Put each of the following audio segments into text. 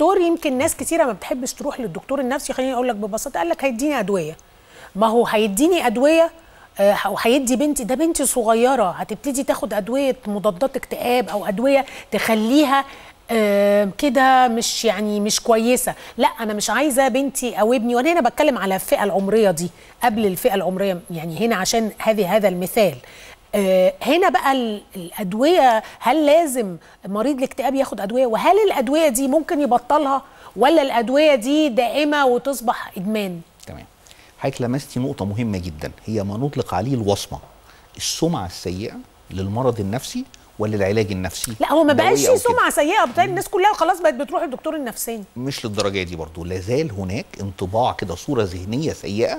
الدكتور يمكن ناس كتيرة ما بتحبش تروح للدكتور النفسي. خليني أقول لك ببساطة قال لك هيديني أدوية. ما هو هيديني أدوية آه، وهيدي بنتي ده بنتي صغيرة. هتبتدي تاخد أدوية مضادات اكتئاب أو أدوية تخليها كده مش يعني مش كويسة. لا أنا مش عايزة بنتي أو ابني. وأنا هنا بتكلم على الفئة العمرية دي قبل الفئة العمرية يعني هنا عشان هذه هذا المثال. هنا بقى ال- الأدوية هل لازم مريض الاكتئاب ياخد أدوية؟ وهل الأدوية دي ممكن يبطلها؟ ولا الأدوية دي دائمه وتصبح إدمان؟ تمام. حضرتك لمستي نقطة مهمة جدا. هي ما نطلق عليه الوصمة. السمعة السيئة للمرض النفسي ولا العلاج النفسي؟ لا هو ما بقاش في. سمعة سيئة بتاعي الناس كلها خلاص بقت بتروح للدكتور النفساني. مش للدرجة دي برضو. لازال هناك انطباع كده صورة ذهنية سيئة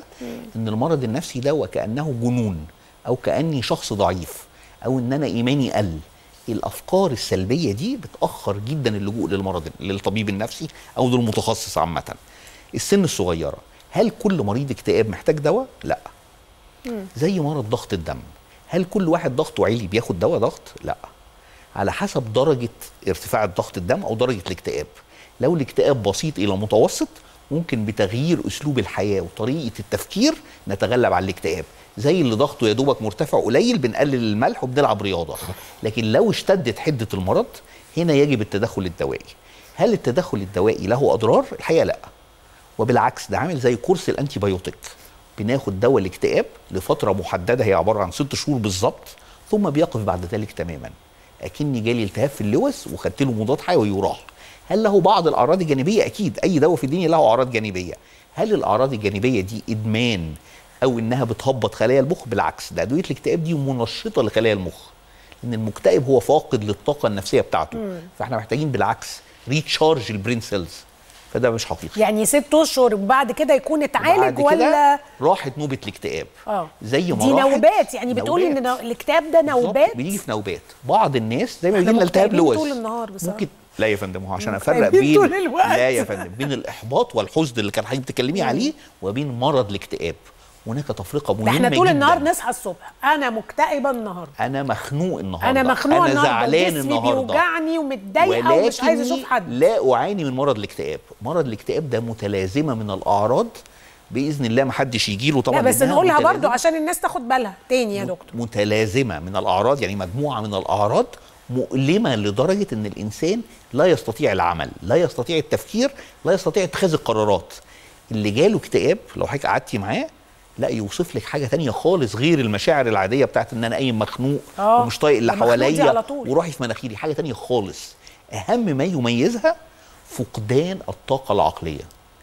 إن المرض النفسي ده وكأنه جنون. أو كأني شخص ضعيف أو إن أنا إيماني قل. الأفكار السلبية دي بتأخر جدا اللجوء للمرض للطبيب النفسي أو للمتخصص عامة. السن الصغيرة هل كل مريض اكتئاب محتاج دواء؟ لأ. زي مرض ضغط الدم هل كل واحد ضغطه عالي بياخد دواء ضغط؟ لأ. على حسب درجة ارتفاع ضغط الدم أو درجة الاكتئاب. لو الاكتئاب بسيط إلى متوسط ممكن بتغيير أسلوب الحياة وطريقة التفكير نتغلب على الاكتئاب. زي اللي ضغطه يا دوبك مرتفع قليل بنقلل الملح وبنلعب رياضة. لكن لو اشتدت حدة المرض هنا يجب التدخل الدوائي. هل التدخل الدوائي له أضرار؟ الحقيقة لا. وبالعكس ده عامل زي course ال antibiotic بناخد دواء الاكتئاب لفترة محددة هي عبارة عن ست شهور بالظبط ثم بيقف بعد ذلك تماما. أكني جالي التهاب في اللوز وخدت له مضاد حيوي وراح. هل له بعض الأعراض الجانبية؟ أكيد. أي دواء في الدنيا له أعراض جانبية. هل الأعراض الجانبية دي إدمان أو إنها بتهبط خلايا المخ؟ بالعكس ده أدوية الاكتئاب دي منشطة لخلايا المخ لأن المكتئب هو فاقد للطاقة النفسية بتاعته. فإحنا محتاجين بالعكس recharge ال brain cells فده مش حقيقي. يعني ست أشهر وبعد كده يكون اتعالج ولا؟ راحت نوبة الاكتئاب. آه. زي ما دي نوبات يعني بتقولي إن الاكتئاب ده نوبات. بيجي في نوبات. بعض الناس زي ما بيجي لنا التهاب لوز. طول النهار بصراحة. ممكن لا يا فندم هو عشان أفرق بين طول الوقت. لا يا فندم بين الإحباط والحزن اللي كان حضرتك بتتكلمي عليه وبين مرض الاكتئاب. هناك تفرقة مهمة إحنا طول. النهار نصحى الصبح. أنا مكتئبة النهارده. أنا مخنوق النهارده. أنا مخنوقه أنا زعلان النهارده. بيوجعني ومتضايقة ومش عايزه أشوف حد. لا أعاني من مرض الاكتئاب. مرض الاكتئاب ده متلازمة من الأعراض. بإذن الله ما حدش يجي له طبعا لا بس نقولها برضو. عشان الناس تاخد بالها. تاني يا دكتور. متلازمة من الأعراض يعني مجموعة من الأعراض مؤلمة لدرجة إن الإنسان لا يستطيع العمل لا يستطيع التفكير لا يستطيع اتخاذ القرارات. اللي جاله اكتئاب لو حضرتك قعدتي معاه لا يوصف لك حاجة تانية خالص غير المشاعر العادية بتاعت إن أنا قايم مخنوق آه، ومش طايق اللي حواليا. وروحي في مناخيري. حاجة تانية خالص. أهم ما يميزها فقدان الطاقة العقلية.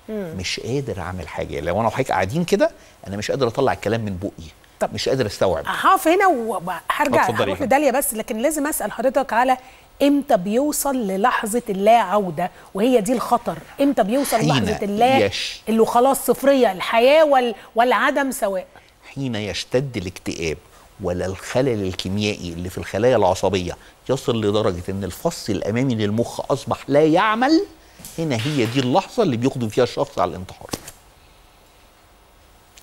مش قادر أعمل حاجة. لو أنا وحضرتك قاعدين كده أنا مش قادر أطلع الكلام من بقي. طب. مش قادر استوعب هقف هنا وهرجع هروح. لداليا بس لكن لازم أسأل حضرتك على إمتى بيوصل للحظة اللا عوده وهي دي الخطر إمتى بيوصل لحظة اللا يش. اللي خلاص صفريه الحياة وال... والعدم سواء حين يشتد الاكتئاب ولا الخلل الكيميائي اللي في الخلايا العصبية يصل لدرجة إن الفص الأمامي للمخ أصبح لا يعمل هنا هي دي اللحظة اللي بيقدم فيها الشخص على الانتحار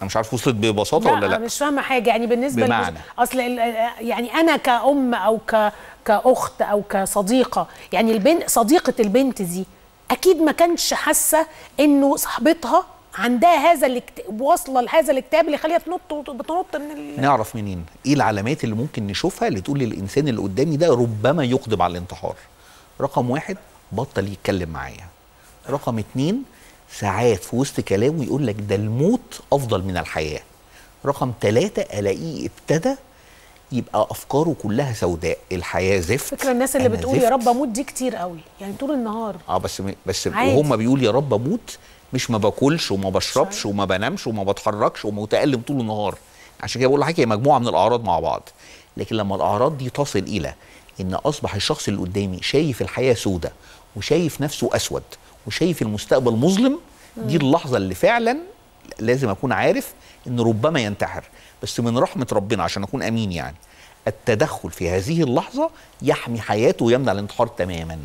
أنا مش عارف وصلت ببساطة ولا لا. مش فاهمة حاجة. يعني بالنسبة بمعنى؟ أصل يعني أنا كأم أو ك... كأخت أو كصديقة يعني البنت صديقة البنت دي أكيد ما كانش حاسة إنه صاحبتها عندها هذا الاكتئاب واصلة لهذا الاكتئاب اللي يخليها تنط بتنط من ال... نعرف منين؟ إيه العلامات اللي ممكن نشوفها اللي تقول للإنسان اللي قدامي ده ربما يقدم على الانتحار؟ رقم واحد بطل يتكلم معايا. رقم اتنين ساعات في وسط كلامه يقول لك ده الموت أفضل من الحياة. رقم ثلاثة ألاقيه ابتدى يبقى أفكاره كلها سوداء الحياة زفت فكرة الناس اللي بتقول يا زفت. رب أموت دي كتير قوي يعني طول النهار. آه بس بس عادي. وهم بيقول يا رب أموت مش ما باكلش وما بشربش وما بنامش وما بتحركش ومتألم طول النهار. عشان كده بقول لحضرتك هي مجموعة من الأعراض مع بعض. لكن لما الأعراض دي تصل إلى إن أصبح الشخص اللي قدامي شايف الحياة سودة وشايف نفسه أسود وشايف المستقبل مظلم دي اللحظة اللي فعلا لازم أكون عارف إن ربما ينتحر. بس من رحمة ربنا عشان أكون أمين يعني التدخل في هذه اللحظة يحمي حياته ويمنع الانتحار تماما.